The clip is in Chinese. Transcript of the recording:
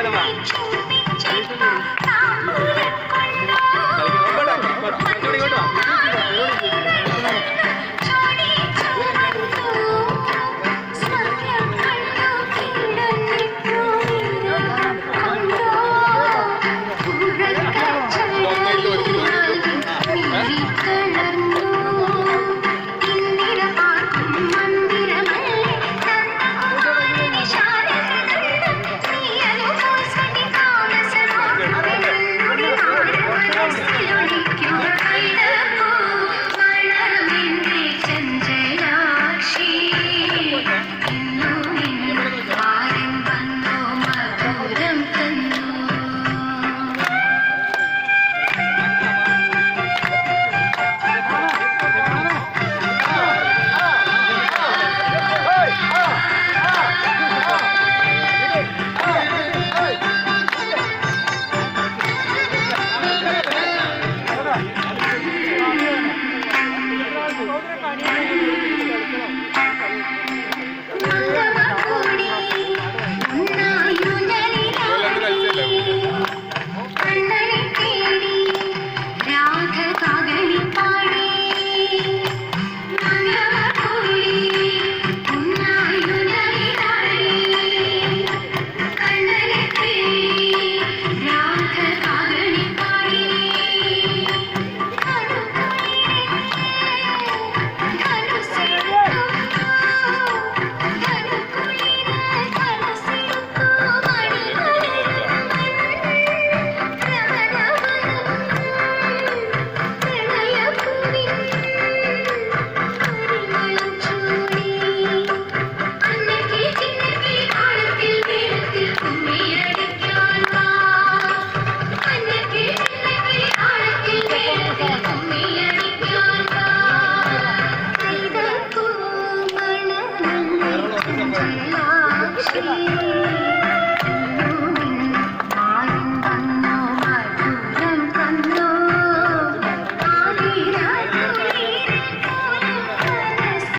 听见了吗？Thank you. 郎君，